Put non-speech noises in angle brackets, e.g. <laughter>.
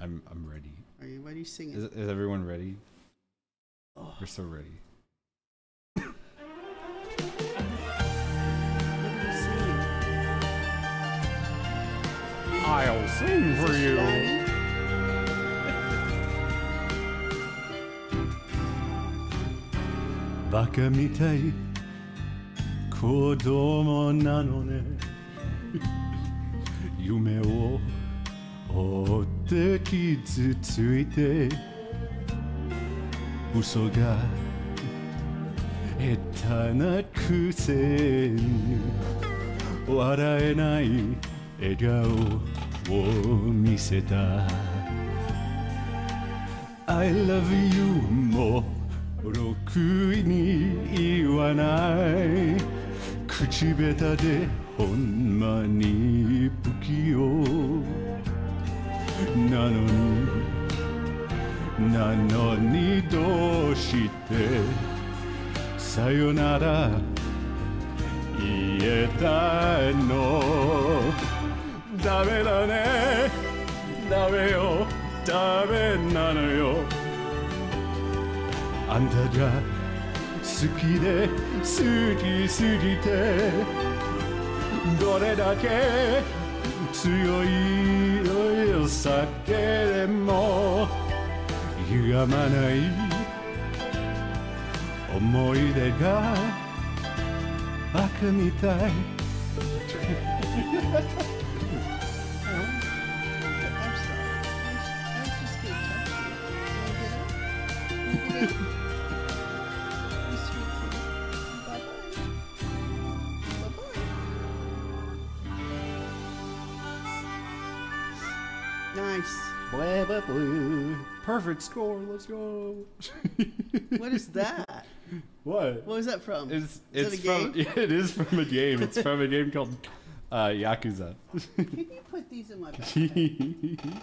I'm I'm ready. Are you ready singing? Is, is everyone ready? Oh. We're so ready. I'll sing for you. Daddy? バカみたい子供なのね夢を追 <laughs> て傷ついて嘘が下手なくせに笑えない笑顔を見せた。I love you もろくに言わない。口下手でほんまに不器用。なのになのにどうしてさよなら言えたの？ダメだね。ダメよ。ダメなのよ。あんたが好きで好きすぎてどれだけ強い？酒でも歪まない。思い出がバカみたい。<laughs> Bye-bye. Nice. Perfect score. Let's go. <laughs> What is that? what? What was that from? It's Is it's that a from game? <laughs> it is from a game. It's from a game called uh, Yakuza. <laughs> Can you put these in my backpack?